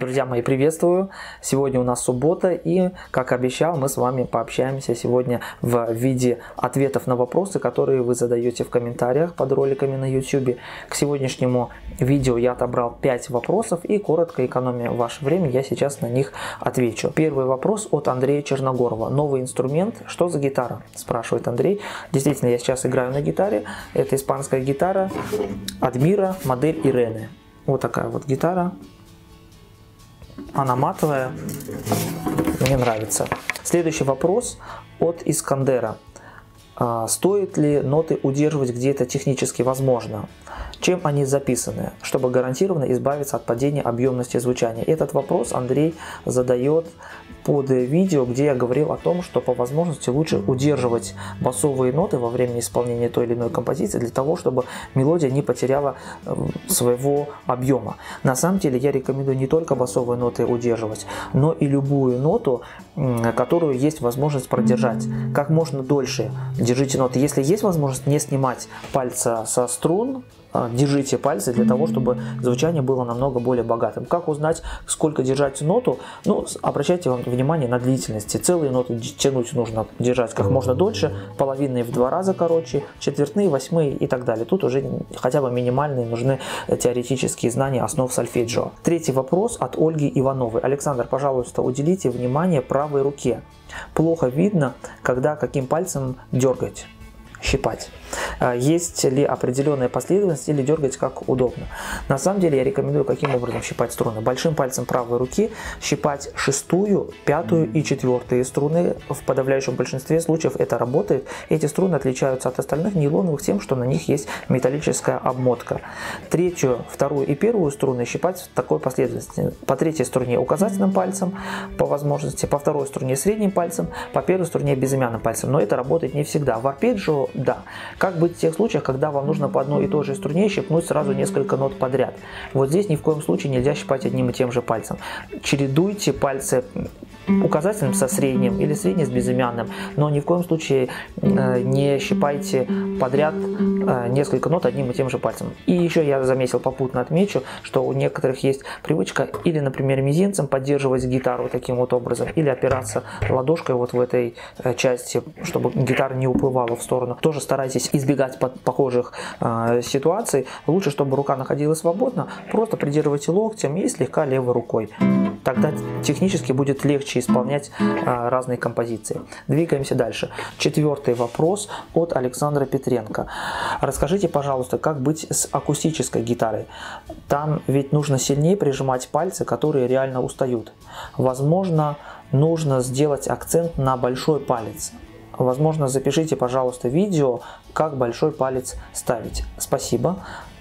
Друзья мои, приветствую! Сегодня у нас суббота и, как обещал, мы с вами пообщаемся сегодня в виде ответов на вопросы, которые вы задаете в комментариях под роликами на YouTube. К сегодняшнему видео я отобрал 5 вопросов и коротко экономя ваше время, я сейчас на них отвечу. Первый вопрос от Андрея Черногорова. Новый инструмент, что за гитара? Спрашивает Андрей. Действительно, я сейчас играю на гитаре. Это испанская гитара Адмира, модель Ирены. Вот такая вот гитара она матовая, мне нравится. Следующий вопрос от Искандера. А, стоит ли ноты удерживать где-то технически возможно? Чем они записаны, чтобы гарантированно избавиться от падения объемности звучания? Этот вопрос Андрей задает под видео, где я говорил о том, что по возможности лучше удерживать басовые ноты во время исполнения той или иной композиции для того, чтобы мелодия не потеряла э, своего объема. На самом деле я рекомендую не только басовые ноты удерживать, но и любую ноту, которую есть возможность продержать. Как можно дольше держите ноты. Если есть возможность не снимать пальца со струн, держите пальцы для того, чтобы звучание было намного более богатым. Как узнать, сколько держать ноту? Ну, обращайте внимание на длительности. Целые ноты тянуть нужно держать как можно дольше, половинные в два раза короче, четвертные, восьмые и так далее. Тут уже хотя бы минимальные нужны теоретические знания основ сольфеджио. Третий вопрос от Ольги Ивановой. Александр, пожалуйста, уделите внимание правой руке. Плохо видно, когда каким пальцем дергать щипать. А, есть ли определенная последовательность или дергать как удобно. На самом деле я рекомендую каким образом щипать струны. Большим пальцем правой руки щипать шестую, пятую и четвертые струны. В подавляющем большинстве случаев это работает. Эти струны отличаются от остальных нейлоновых тем, что на них есть металлическая обмотка. Третью, вторую и первую струны щипать в такой последовательности. По третьей струне указательным пальцем, по возможности, по второй струне средним пальцем, по первой струне безымянным пальцем. Но это работает не всегда. В арпеджио да. Как быть в тех случаях, когда вам нужно по одной и той же струне щипнуть сразу несколько нот подряд? Вот здесь ни в коем случае нельзя щипать одним и тем же пальцем. Чередуйте пальцы указательным со средним или средний с безымянным, но ни в коем случае э, не щипайте подряд э, несколько нот одним и тем же пальцем. И еще я заметил, попутно отмечу, что у некоторых есть привычка или, например, мизинцем поддерживать гитару таким вот образом, или опираться ладошкой вот в этой э, части, чтобы гитара не уплывала в сторону. Тоже старайтесь избегать похожих ситуаций. Лучше, чтобы рука находилась свободно, просто придерживайте локтем и слегка левой рукой. Тогда технически будет легче исполнять а, разные композиции. Двигаемся дальше. Четвертый вопрос от Александра Петренко. Расскажите, пожалуйста, как быть с акустической гитарой? Там ведь нужно сильнее прижимать пальцы, которые реально устают. Возможно, нужно сделать акцент на большой палец. Возможно, запишите, пожалуйста, видео, как большой палец ставить. Спасибо.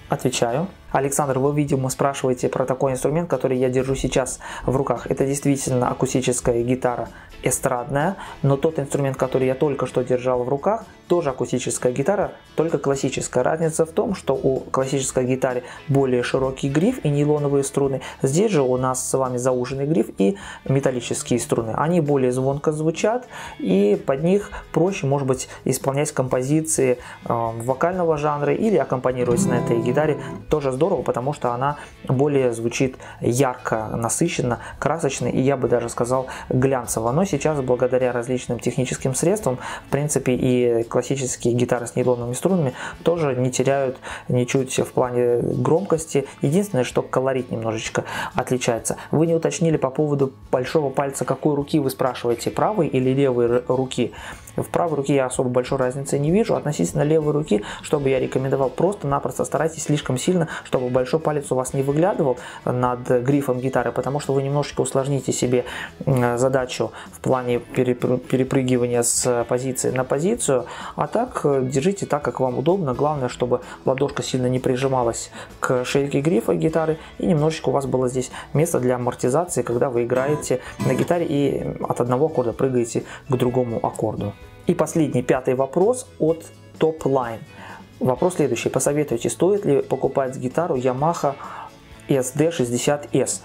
Отвечаю. Александр, вы, видимо, спрашиваете про такой инструмент, который я держу сейчас в руках. Это действительно акустическая гитара эстрадная, но тот инструмент, который я только что держал в руках, тоже акустическая гитара, только классическая. Разница в том, что у классической гитары более широкий гриф и нейлоновые струны. Здесь же у нас с вами зауженный гриф и металлические струны. Они более звонко звучат и под них проще, может быть, исполнять композиции э, вокального жанра или аккомпанировать на этой гитаре тоже здорово, потому что она более звучит ярко, насыщенно, красочно и я бы даже сказал глянцево. Но сейчас благодаря различным техническим средствам, в принципе, и классические гитары с нейлоновыми струнами тоже не теряют ничуть в плане громкости. Единственное, что колорит немножечко отличается. Вы не уточнили по поводу большого пальца, какой руки вы спрашиваете, правой или левой руки. В правой руке я особо большой разницы не вижу. Относительно левой руки, чтобы я рекомендовал, просто-напросто старайтесь слишком сильно, чтобы большой палец у вас не выглядывал над грифом гитары, потому что вы немножечко усложните себе задачу в плане перепрыгивания с позиции на позицию. А так, э, держите так, как вам удобно. Главное, чтобы ладошка сильно не прижималась к шейке грифа гитары и немножечко у вас было здесь место для амортизации, когда вы играете на гитаре и от одного аккорда прыгаете к другому аккорду. И последний, пятый вопрос от Top Line. Вопрос следующий. Посоветуйте, стоит ли покупать гитару Yamaha SD60S?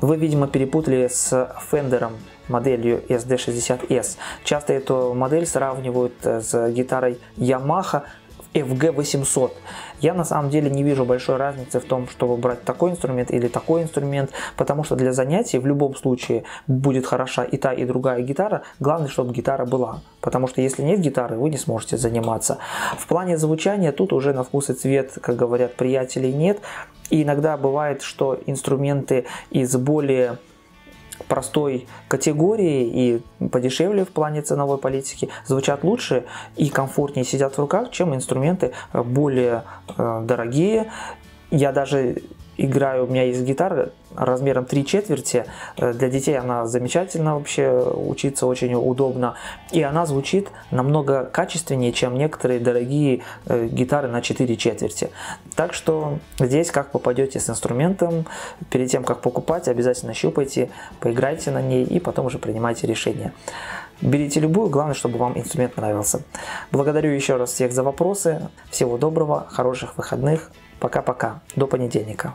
Вы, видимо, перепутали с Fender моделью SD60S. Часто эту модель сравнивают с гитарой Yamaha FG800. Я на самом деле не вижу большой разницы в том, чтобы брать такой инструмент или такой инструмент, потому что для занятий в любом случае будет хороша и та, и другая гитара. Главное, чтобы гитара была, потому что если нет гитары, вы не сможете заниматься. В плане звучания тут уже на вкус и цвет, как говорят приятелей, нет. И иногда бывает, что инструменты из более простой категории и подешевле в плане ценовой политики звучат лучше и комфортнее сидят в руках, чем инструменты более э, дорогие. Я даже играю, у меня есть гитара размером 3 четверти. Э, для детей она замечательно вообще, учиться очень удобно. И она звучит намного качественнее, чем некоторые дорогие э, гитары на 4 четверти. Так что здесь как попадете с инструментом, перед тем как покупать, обязательно щупайте, поиграйте на ней и потом уже принимайте решение. Берите любую, главное, чтобы вам инструмент нравился. Благодарю еще раз всех за вопросы. Всего доброго, хороших выходных. Пока-пока. До понедельника.